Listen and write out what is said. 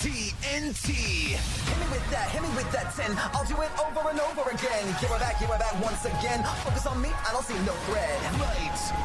TNT. Hit me with that, hit me with that 10. I'll do it over and over again. Give her back, give her back once again. Focus on me, I don't see no thread. Right.